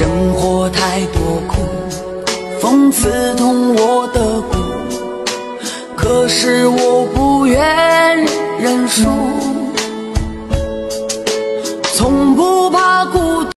生活太多苦风刺痛我的骨可是我不愿认输从不